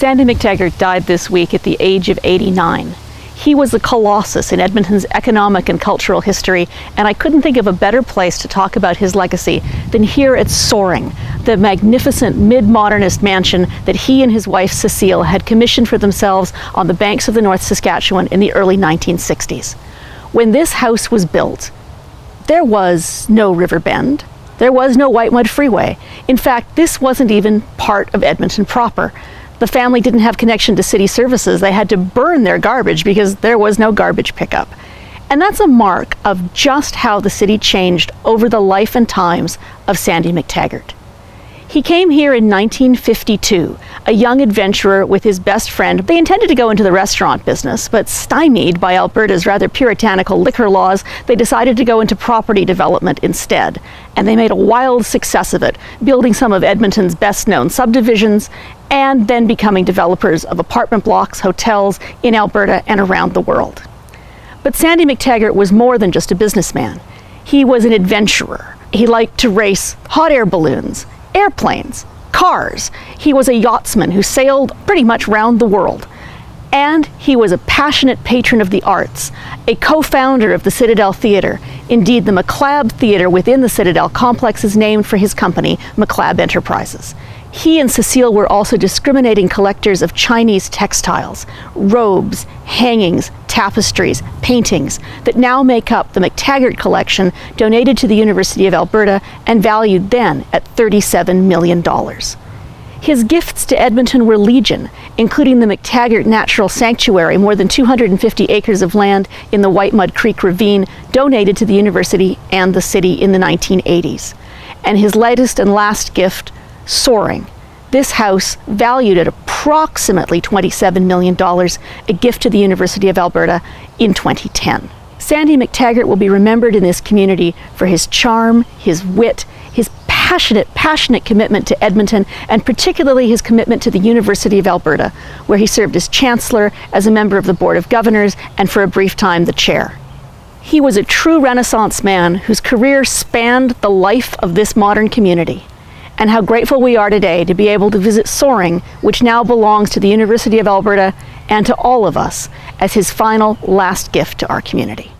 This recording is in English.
Sandy Mactaggart died this week at the age of 89. He was a colossus in Edmonton's economic and cultural history, and I couldn't think of a better place to talk about his legacy than here at Soaring, the magnificent mid modernist mansion that he and his wife Cecile had commissioned for themselves on the banks of the North Saskatchewan in the early 1960s. When this house was built, there was no Riverbend. There was no Whitemud Freeway. In fact, this wasn't even part of Edmonton proper the family didn't have connection to city services. They had to burn their garbage because there was no garbage pickup. And that's a mark of just how the city changed over the life and times of Sandy Mactaggart. He came here in 1952, a young adventurer with his best friend. They intended to go into the restaurant business, but stymied by Alberta's rather puritanical liquor laws, they decided to go into property development instead. And they made a wild success of it, building some of Edmonton's best known subdivisions and then becoming developers of apartment blocks, hotels in Alberta and around the world. But Sandy Mactaggart was more than just a businessman. He was an adventurer. He liked to race hot air balloons airplanes, cars. He was a yachtsman who sailed pretty much round the world. And he was a passionate patron of the arts, a co founder of the Citadel Theatre. Indeed, the Maclab Theatre within the Citadel complex is named for his company, Maclab Enterprises. He and Cecile were also discriminating collectors of Chinese textiles, robes, hangings, tapestries, paintings that now make up the Mactaggart collection donated to the University of Alberta and valued then at $37 million. His gifts to Edmonton were legion, including the Mactaggart Natural Sanctuary, more than 250 acres of land in the Whitemud Creek Ravine, donated to the university and the city in the 1980s. And his latest and last gift, soaring. This house, valued at approximately $27 million, a gift to the University of Alberta in 2010. Sandy Mactaggart will be remembered in this community for his charm, his wit, his passionate, passionate commitment to Edmonton, and particularly his commitment to the University of Alberta, where he served as Chancellor, as a member of the Board of Governors, and for a brief time the Chair. He was a true Renaissance man whose career spanned the life of this modern community and how grateful we are today to be able to visit Soaring, which now belongs to the University of Alberta and to all of us as his final last gift to our community.